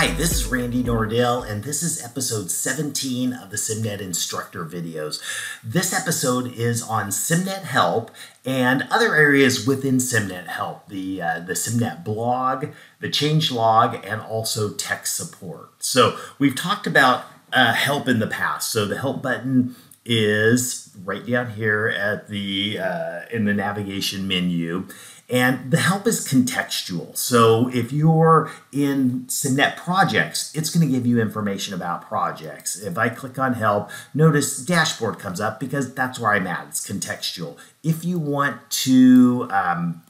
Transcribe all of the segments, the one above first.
Hi, this is Randy Nordell, and this is episode 17 of the SimNet instructor videos. This episode is on SimNet Help and other areas within SimNet Help, the, uh, the SimNet blog, the change log, and also tech support. So we've talked about uh, help in the past. So the help button is right down here at the uh, in the navigation menu and the help is contextual. So if you're in SimNet projects, it's going to give you information about projects. If I click on help, notice dashboard comes up because that's where I'm at. It's contextual. If you want to um,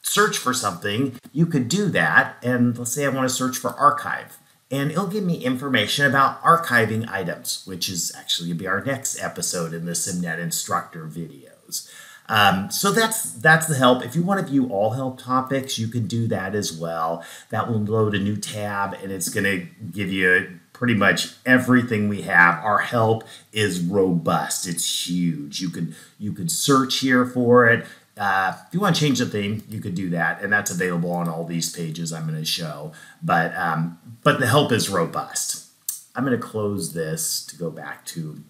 search for something, you could do that. And let's say I want to search for archive. And it'll give me information about archiving items, which is actually going to be our next episode in the SimNet instructor videos. Um, so that's that's the help. If you want to view all help topics, you can do that as well. That will load a new tab and it's going to give you pretty much everything we have. Our help is robust. It's huge. You could you could search here for it. Uh, if you want to change the theme, you could do that, and that's available on all these pages I'm going to show. But um, but the help is robust. I'm going to close this to go back to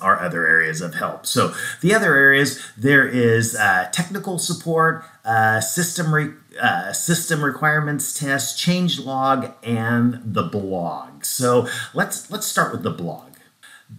are other areas of help. So the other areas there is uh, technical support, uh, system re- uh, system requirements test, change log, and the blog. So let's let's start with the blog.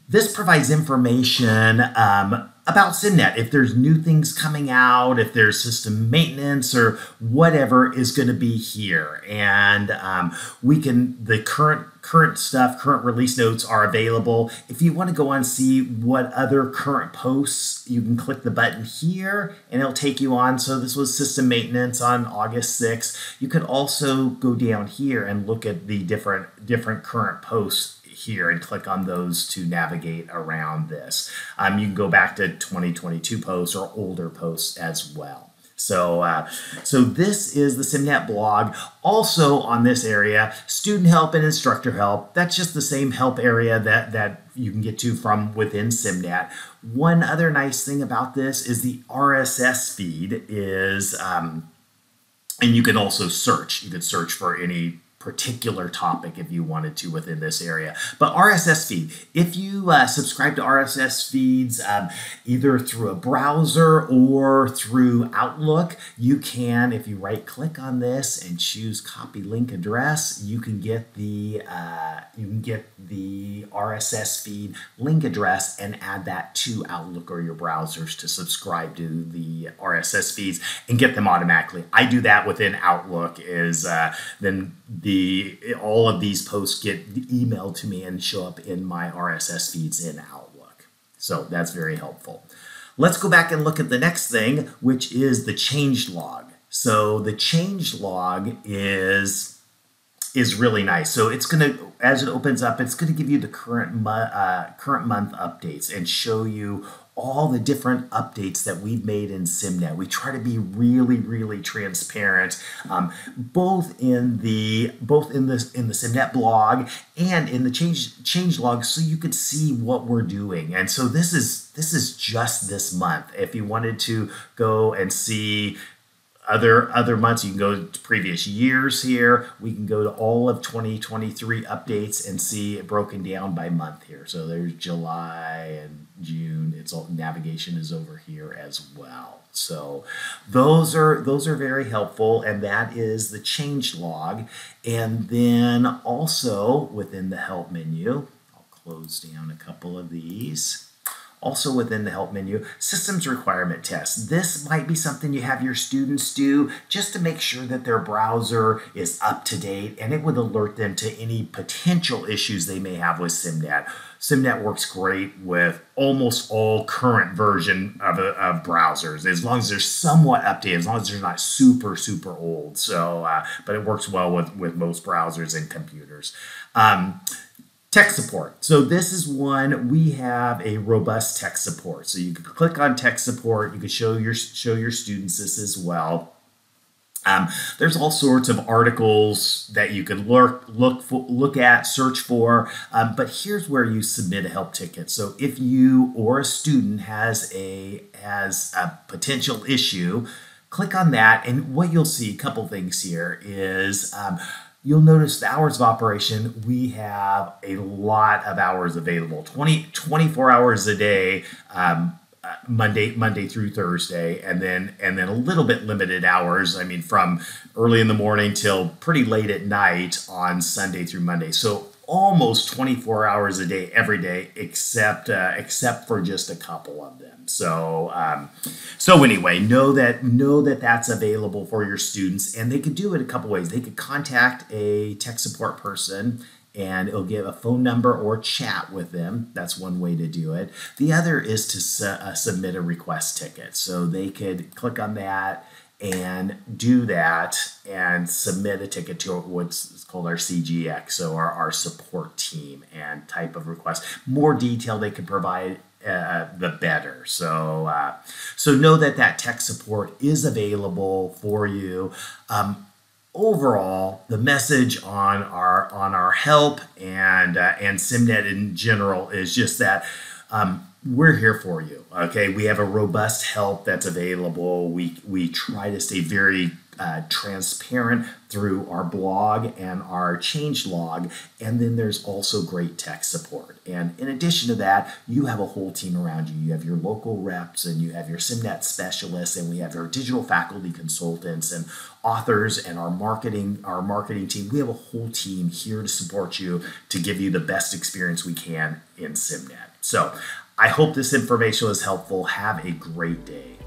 This provides information um, about SimNet. If there's new things coming out, if there's system maintenance or whatever is going to be here, and um, we can the current current stuff, current release notes are available. If you want to go on and see what other current posts, you can click the button here and it'll take you on. So this was system maintenance on August 6th. You could also go down here and look at the different different current posts here and click on those to navigate around this. Um, you can go back to 2022 posts or older posts as well. So, uh, so this is the SimNet blog. Also on this area, student help and instructor help. That's just the same help area that that you can get to from within SimNet. One other nice thing about this is the RSS feed is, um, and you can also search. You can search for any particular topic if you wanted to within this area. But RSS feed, if you uh, subscribe to RSS feeds um, either through a browser or through Outlook, you can, if you right click on this and choose copy link address, you can get the uh, you can get the RSS feed link address and add that to Outlook or your browsers to subscribe to the RSS feeds and get them automatically. I do that within Outlook is uh, then the all of these posts get emailed to me and show up in my RSS feeds in Outlook. So that's very helpful. Let's go back and look at the next thing, which is the change log. So the change log is is really nice. So it's going to, as it opens up, it's going to give you the current uh, current month updates and show you all the different updates that we've made in SimNet. We try to be really, really transparent, um, both in the both in the in the SimNet blog and in the change change log, so you could see what we're doing. And so this is this is just this month. If you wanted to go and see other other months. You can go to previous years here. We can go to all of 2023 updates and see it broken down by month here. So there's july and june. It's all navigation is over here as well. So those are those are very helpful and that is the change log. And then also within the help menu i'll close down a couple of these also within the help menu, systems requirement tests. This might be something you have your students do just to make sure that their browser is up to date and it would alert them to any potential issues they may have with SimNet. SimNet works great with almost all current version of, of browsers, as long as they're somewhat updated, as long as they're not super, super old. So, uh, but it works well with, with most browsers and computers. Um, Tech support. So this is one we have a robust tech support. So you can click on tech support. You can show your show your students this as well. Um, there's all sorts of articles that you can look look for, look at, search for. Um, but here's where you submit a help ticket. So if you or a student has a has a potential issue, click on that, and what you'll see a couple things here is. Um, you'll notice the hours of operation, we have a lot of hours available 20, 24 hours a day. Um, uh, Monday, Monday through Thursday, and then and then a little bit limited hours. I mean, from early in the morning till pretty late at night on Sunday through Monday. So almost 24 hours a day every day, except uh, except for just a couple of them. So um, so anyway, know that know that that's available for your students, and they could do it a couple ways. They could contact a tech support person and it'll give a phone number or chat with them. That's one way to do it. The other is to su- uh, submit a request ticket. So they could click on that and do that and submit a ticket to what's called our CGX, so our, our support team and type of request. More detail they can provide uh, the better. So, uh, so know that that tech support is available for you. Um, overall, the message on our on our help and uh, and SimNet in general is just that. Um, we're here for you. Okay, we have a robust help that's available. We we try to stay very uh, transparent through our blog and our change log. And then there's also great tech support. And in addition to that, you have a whole team around you. You have your local reps and you have your SimNet specialists, and we have our digital faculty consultants and authors and our marketing our marketing team. We have a whole team here to support you to give you the best experience we can in SimNet. So I hope this information was helpful. Have a great day.